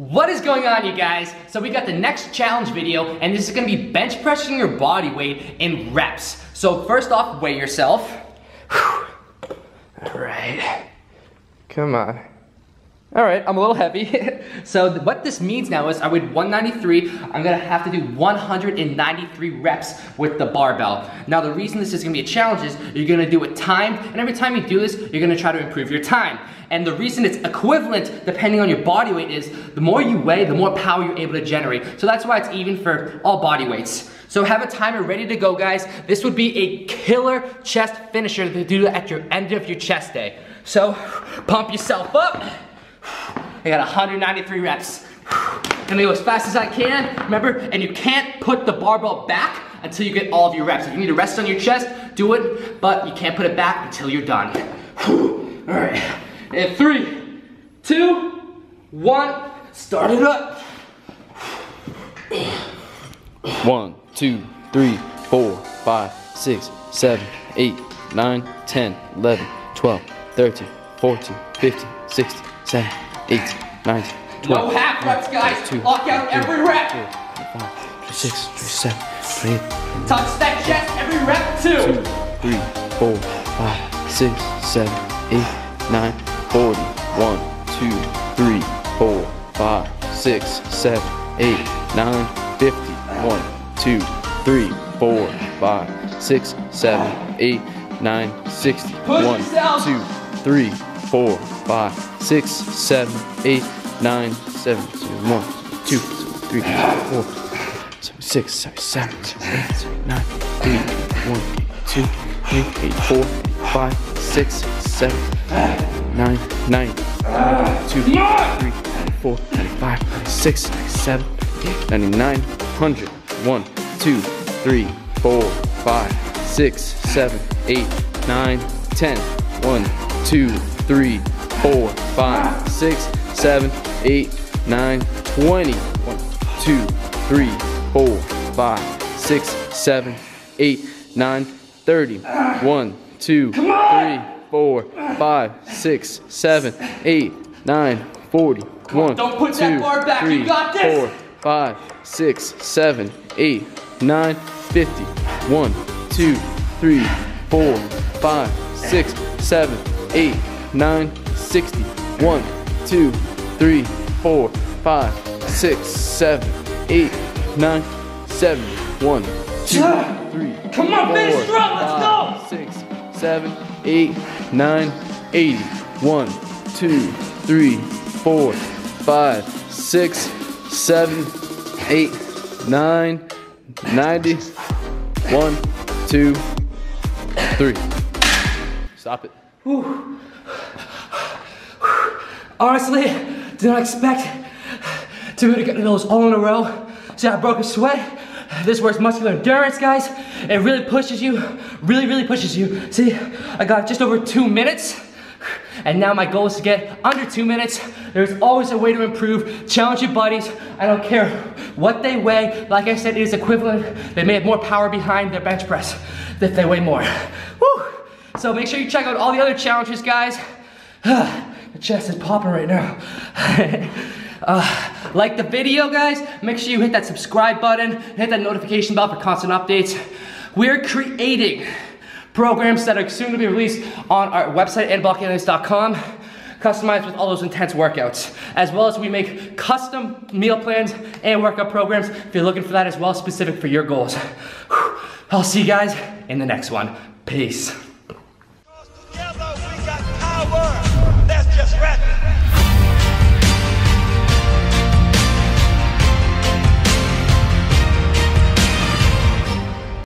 What is going on you guys? So we got the next challenge video and this is gonna be bench pressing your body weight in reps. So first off, weigh yourself. All right, come on. All right, I'm a little heavy. so what this means now is I weighed 193, I'm gonna have to do 193 reps with the barbell. Now the reason this is gonna be a challenge is you're gonna do it timed, and every time you do this, you're gonna try to improve your time. And the reason it's equivalent depending on your body weight is the more you weigh, the more power you're able to generate. So that's why it's even for all body weights. So have a timer ready to go, guys. This would be a killer chest finisher to do at your end of your chest day. So pump yourself up. I got 193 reps. I'm gonna go as fast as I can, remember? And you can't put the barbell back until you get all of your reps. If you need to rest on your chest, do it, but you can't put it back until you're done. All right, and three, two, one, start it up. One, two, three, four, five, six, seven, eight, nine, ten, eleven, twelve, thirteen, fourteen, fifteen, sixteen, seventeen. 18, 19, 20. No half reps, guys. Two, Lock out three, every rep. Four, five, 26, 27, 28. Touch that chest every rep, too. 2, 3, 4, 5, 6, 7, 8, 9, 40. 1, 2, 3, 4, 5, 6, 7, 8, 9, 50. 1, 2, 3, 4, 5, 6, 7, 8, 9, 60. 1, 2, 3, four, five, six, seven, eight, nine, seven, seven, one, two, three, four, seven, six, seven, seven, seven, eight, seven, nine, eight, one, two, three, eight, four, five, six, seven, nine, nine, two, three, four, five, six, seven, eight, ninety-nine, hundred, one, two, three, four, five, six, seven, eight, nine, ten, one, two, three, four, five, six, seven, eight, nine, twenty. One, two, three, four, five, six, seven, eight, nine, thirty. One, two, three, four, five, six, seven, eight, nine, forty. One, Don't put two, that bar back. three, You got this. four, five, six, seven, eight, nine, fifty. One, two, three, four, five, six, seven, eight, nine, sixty. One, two, three, four, five, six, seven, eight, nine, seven. One, two, three, Come on, four, finish strong, let's five, go. Six, seven, eight, nine, eighty. One, two, three, four, five, six, seven, eight, nine, ninety. One, two, three. Stop it. Honestly, did not expect to be able to get those all in a row. See, I broke a sweat. This works muscular endurance, guys. It really pushes you, really, really pushes you. See, I got just over two minutes. And now my goal is to get under two minutes. There's always a way to improve. Challenge your buddies. I don't care what they weigh. Like I said, it is equivalent. They may have more power behind their bench press if they weigh more. Woo! So make sure you check out all the other challenges, guys. chest is popping right now. uh, like the video, guys. Make sure you hit that subscribe button, hit that notification bell for constant updates. We're creating programs that are soon to be released on our website, anabolicaliens.com, customized with all those intense workouts. As well as we make custom meal plans and workout programs if you're looking for that as well, specific for your goals. I'll see you guys in the next one. Peace.